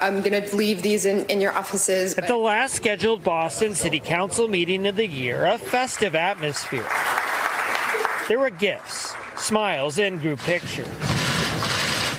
I'm going to leave these in, in your offices. At the last scheduled Boston City Council meeting of the year, a festive atmosphere. There were gifts, smiles, and group pictures,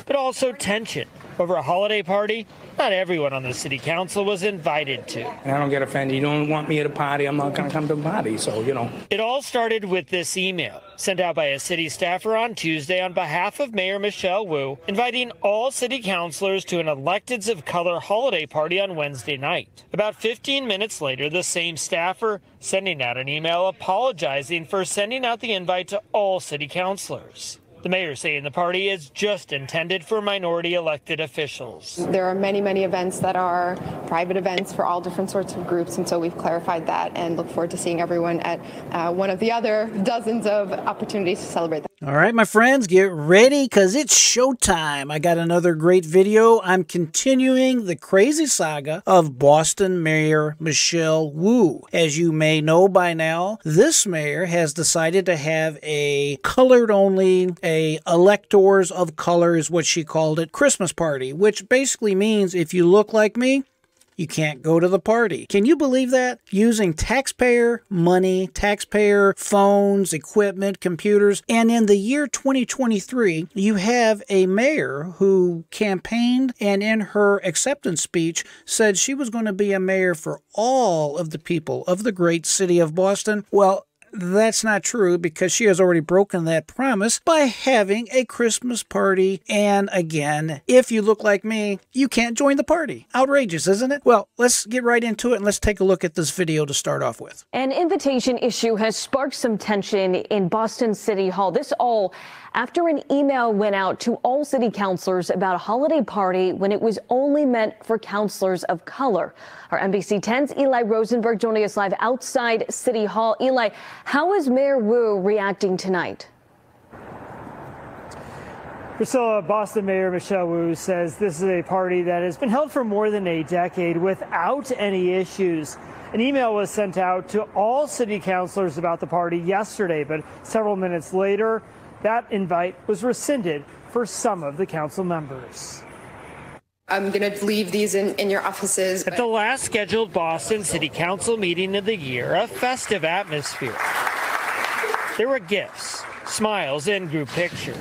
but also tension over a holiday party not everyone on the city council was invited to. And I don't get offended. You don't want me at a party, I'm not going to come to a party. So, you know. It all started with this email sent out by a city staffer on Tuesday on behalf of Mayor Michelle Wu, inviting all city councilors to an Electeds of Color holiday party on Wednesday night. About 15 minutes later, the same staffer sending out an email apologizing for sending out the invite to all city councilors. The mayor saying the party is just intended for minority elected officials. There are many, many events that are private events for all different sorts of groups, and so we've clarified that and look forward to seeing everyone at uh, one of the other dozens of opportunities to celebrate that. All right, my friends, get ready because it's showtime. I got another great video. I'm continuing the crazy saga of Boston Mayor Michelle Wu. As you may know by now, this mayor has decided to have a colored only, a electors of color is what she called it, Christmas party, which basically means if you look like me, you can't go to the party. Can you believe that? Using taxpayer money, taxpayer phones, equipment, computers, and in the year 2023, you have a mayor who campaigned and in her acceptance speech said she was going to be a mayor for all of the people of the great city of Boston. Well, that's not true because she has already broken that promise by having a Christmas party. And again, if you look like me, you can't join the party. Outrageous, isn't it? Well, let's get right into it and let's take a look at this video to start off with. An invitation issue has sparked some tension in Boston City Hall. This all after an email went out to all city councilors about a holiday party when it was only meant for councilors of color. Our NBC 10's Eli Rosenberg joining us live outside City Hall. Eli, how is Mayor Wu reacting tonight? Priscilla, Boston Mayor Michelle Wu says this is a party that has been held for more than a decade without any issues. An email was sent out to all city councilors about the party yesterday, but several minutes later, that invite was rescinded for some of the council members. I'm going to leave these in, in your offices. At the last scheduled Boston City Council meeting of the year, a festive atmosphere. There were gifts, smiles, and group pictures,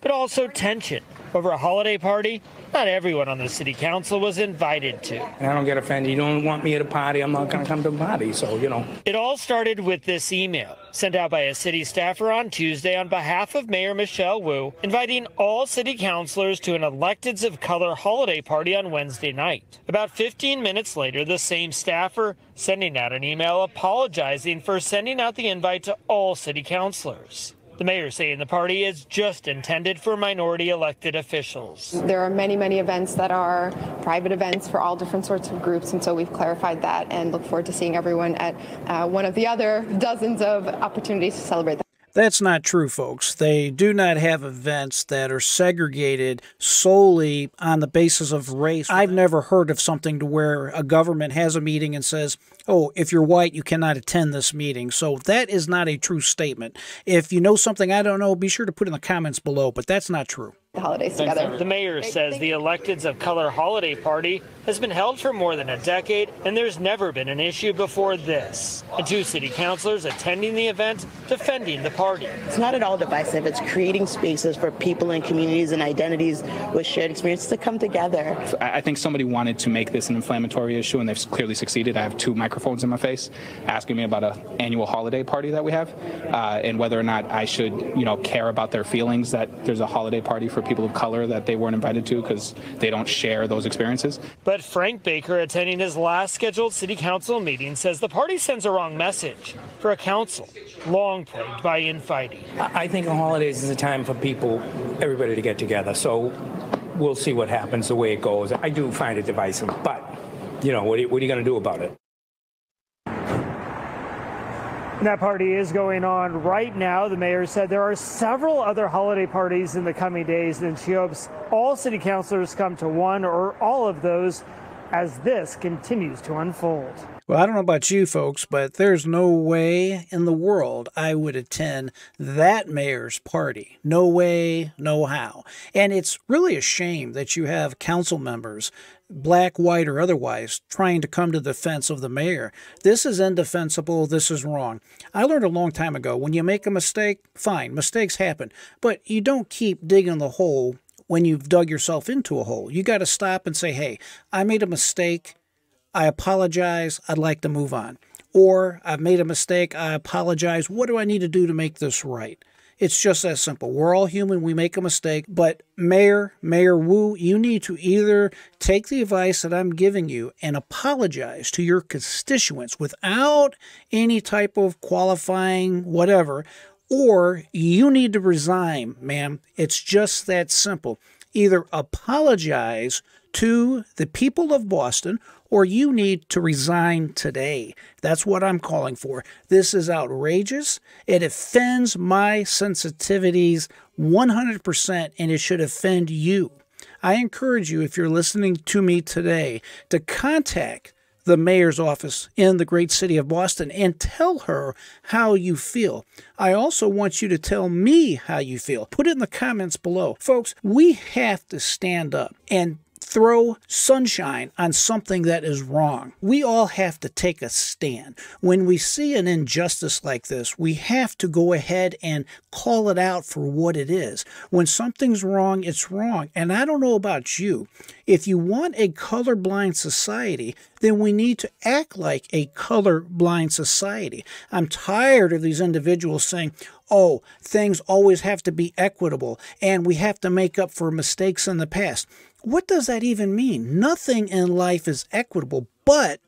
but also tension over a holiday party not everyone on the city council was invited to. And I don't get offended. You don't want me at a party, I'm not going to come to a party. So, you know. It all started with this email sent out by a city staffer on Tuesday on behalf of Mayor Michelle Wu, inviting all city councilors to an Electeds of Color holiday party on Wednesday night. About 15 minutes later, the same staffer sending out an email apologizing for sending out the invite to all city councilors. The mayor saying the party is just intended for minority elected officials. There are many, many events that are private events for all different sorts of groups, and so we've clarified that and look forward to seeing everyone at uh, one of the other dozens of opportunities to celebrate that. That's not true, folks. They do not have events that are segregated solely on the basis of race. I've never heard of something to where a government has a meeting and says, oh, if you're white, you cannot attend this meeting. So that is not a true statement. If you know something I don't know, be sure to put in the comments below, but that's not true the holidays together. The mayor says the Electeds of Color holiday party has been held for more than a decade, and there's never been an issue before this. And two city councilors attending the event defending the party. It's not at all divisive. It's creating spaces for people and communities and identities with shared experiences to come together. I think somebody wanted to make this an inflammatory issue, and they've clearly succeeded. I have two microphones in my face asking me about an annual holiday party that we have, uh, and whether or not I should, you know, care about their feelings that there's a holiday party for people of color that they weren't invited to because they don't share those experiences. But Frank Baker, attending his last scheduled city council meeting, says the party sends a wrong message for a council long plagued by infighting. I think the holidays is a time for people, everybody to get together. So we'll see what happens, the way it goes. I do find it divisive, but, you know, what are you, you going to do about it? And that party is going on right now. The mayor said there are several other holiday parties in the coming days, and she hopes all city councilors come to one or all of those as this continues to unfold. Well, I don't know about you folks, but there's no way in the world I would attend that mayor's party. No way, no how. And it's really a shame that you have council members, black, white, or otherwise, trying to come to the defense of the mayor. This is indefensible. This is wrong. I learned a long time ago when you make a mistake, fine, mistakes happen, but you don't keep digging the hole when you've dug yourself into a hole. You got to stop and say, hey, I made a mistake. I apologize. I'd like to move on. Or I've made a mistake. I apologize. What do I need to do to make this right? It's just that simple. We're all human. We make a mistake. But Mayor, Mayor Wu, you need to either take the advice that I'm giving you and apologize to your constituents without any type of qualifying whatever, or you need to resign, ma'am. It's just that simple. Either apologize to the people of Boston or you need to resign today. That's what I'm calling for. This is outrageous. It offends my sensitivities 100%, and it should offend you. I encourage you, if you're listening to me today, to contact the mayor's office in the great city of Boston and tell her how you feel. I also want you to tell me how you feel. Put it in the comments below. Folks, we have to stand up and throw sunshine on something that is wrong. We all have to take a stand. When we see an injustice like this, we have to go ahead and call it out for what it is. When something's wrong, it's wrong. And I don't know about you. If you want a colorblind society, then we need to act like a colorblind society. I'm tired of these individuals saying, oh, things always have to be equitable and we have to make up for mistakes in the past. What does that even mean? Nothing in life is equitable, but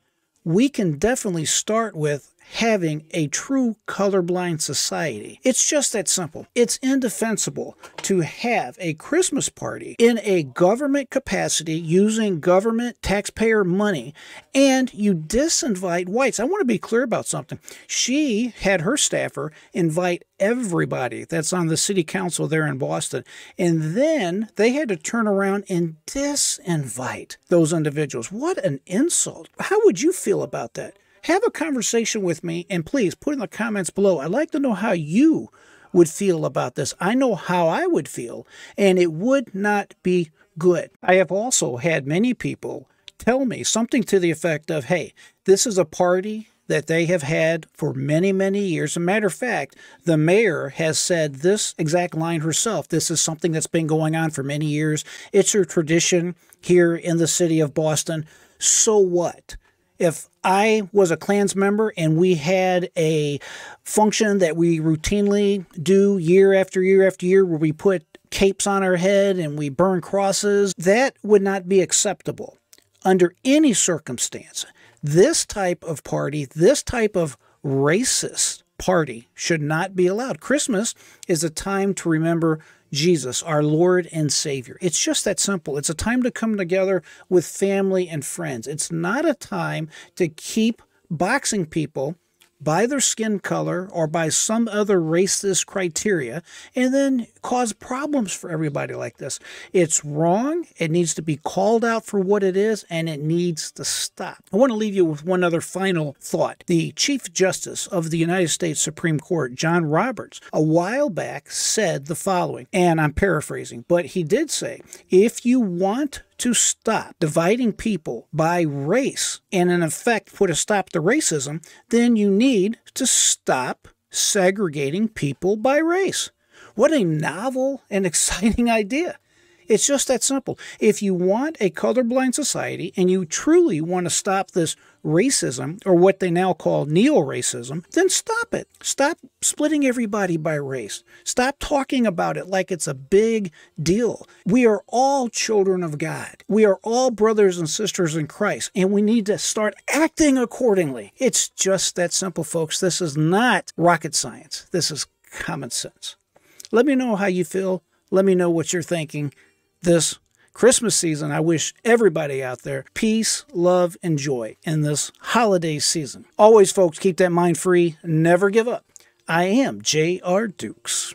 we can definitely start with having a true colorblind society. It's just that simple. It's indefensible to have a Christmas party in a government capacity using government taxpayer money and you disinvite whites. I want to be clear about something. She had her staffer invite everybody that's on the city council there in Boston. And then they had to turn around and disinvite those individuals. What an insult. How would you feel about that? Have a conversation with me and please put in the comments below. I'd like to know how you would feel about this. I know how I would feel, and it would not be good. I have also had many people tell me something to the effect of, hey, this is a party that they have had for many, many years. As a matter of fact, the mayor has said this exact line herself. This is something that's been going on for many years. It's a tradition here in the city of Boston. So what? If I was a Klans member and we had a function that we routinely do year after year after year where we put capes on our head and we burn crosses, that would not be acceptable under any circumstance. This type of party, this type of racist party should not be allowed. Christmas is a time to remember Jesus, our Lord and Savior. It's just that simple. It's a time to come together with family and friends. It's not a time to keep boxing people by their skin color or by some other racist criteria and then cause problems for everybody like this. It's wrong. It needs to be called out for what it is and it needs to stop. I want to leave you with one other final thought. The Chief Justice of the United States Supreme Court, John Roberts, a while back said the following, and I'm paraphrasing, but he did say if you want to stop dividing people by race and, in effect, put a stop to racism, then you need to stop segregating people by race. What a novel and exciting idea. It's just that simple. If you want a colorblind society and you truly want to stop this racism, or what they now call neo racism, then stop it. Stop splitting everybody by race. Stop talking about it like it's a big deal. We are all children of God. We are all brothers and sisters in Christ, and we need to start acting accordingly. It's just that simple, folks. This is not rocket science, this is common sense. Let me know how you feel. Let me know what you're thinking this Christmas season. I wish everybody out there peace, love, and joy in this holiday season. Always, folks, keep that mind free. Never give up. I am J.R. Dukes.